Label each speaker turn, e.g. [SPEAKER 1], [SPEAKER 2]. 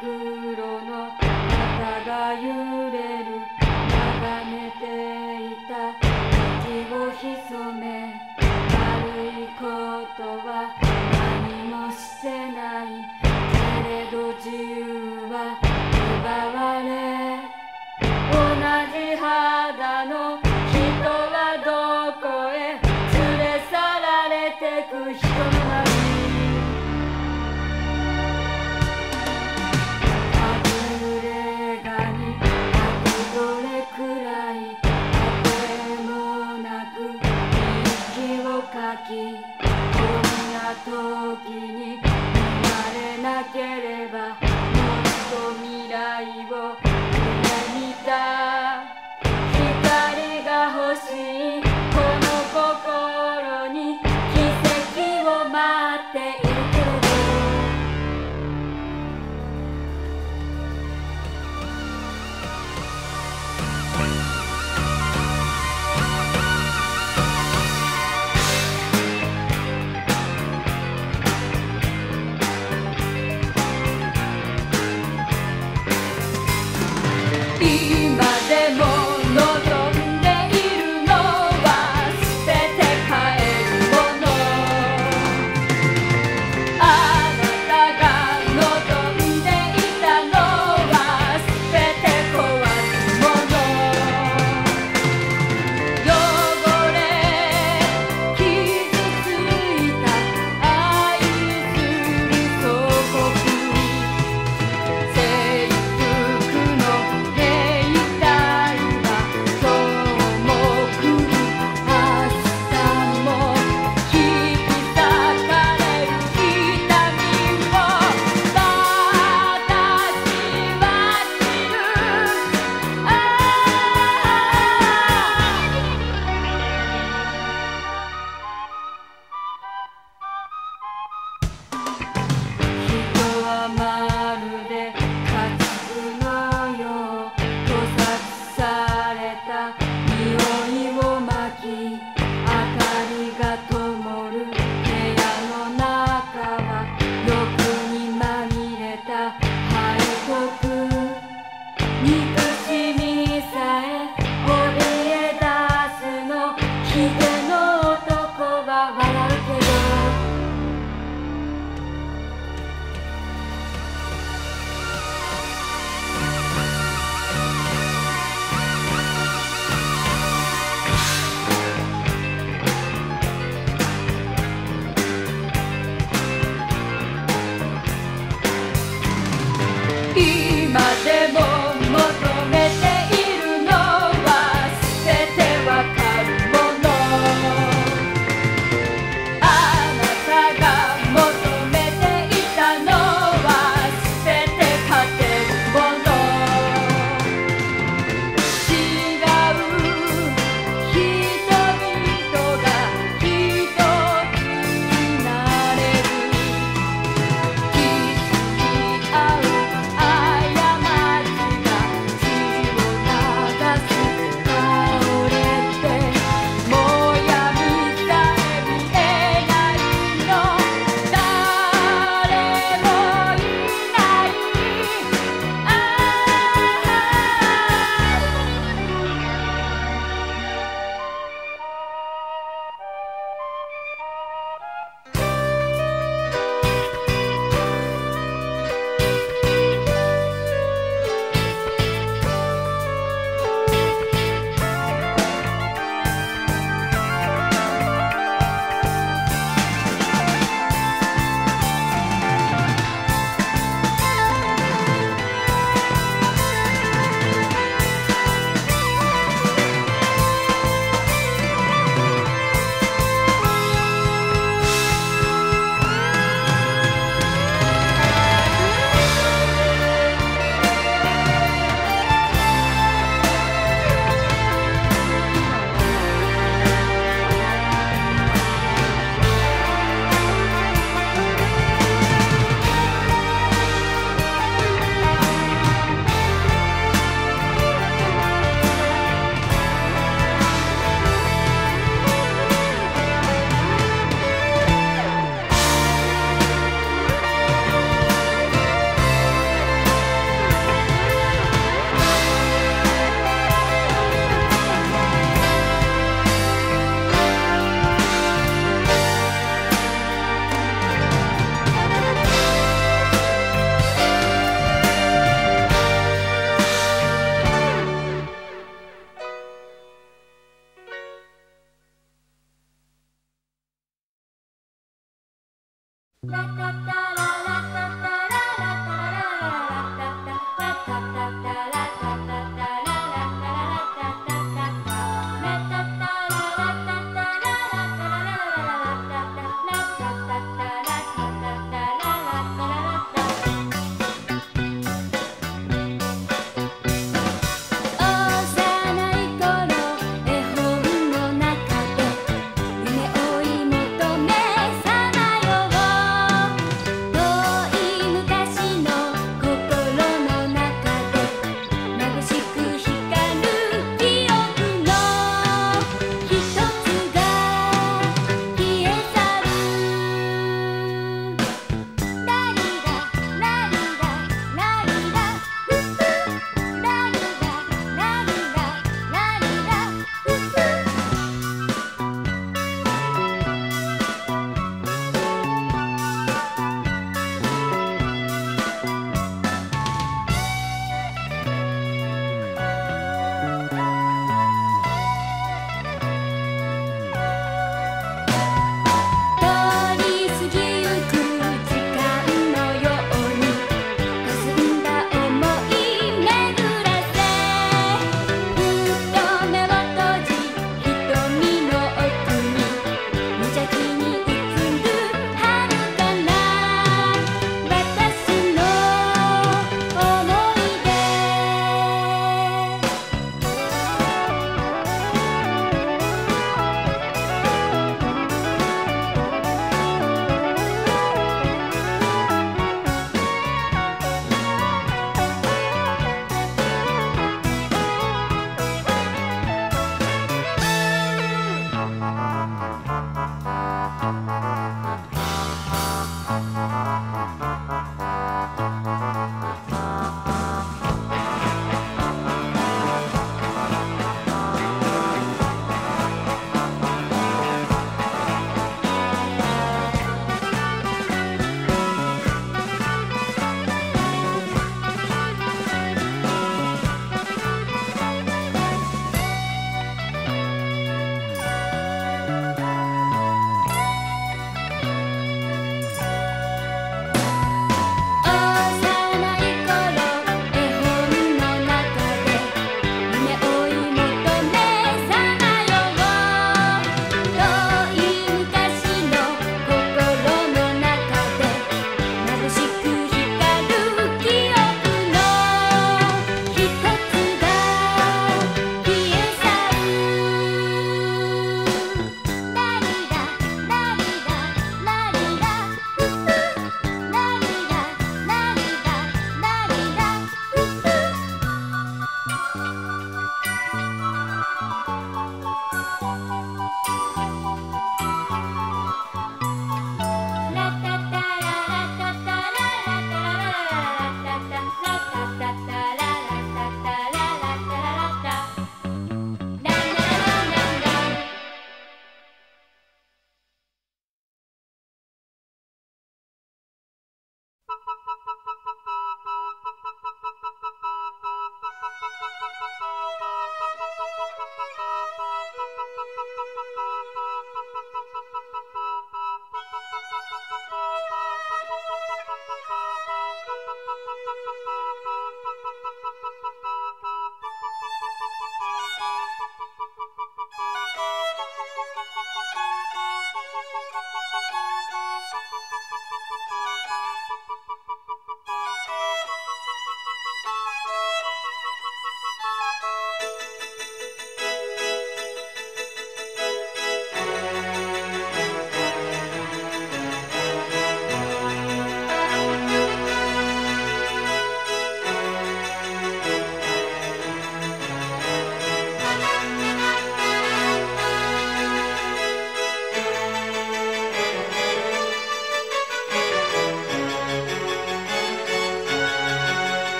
[SPEAKER 1] good.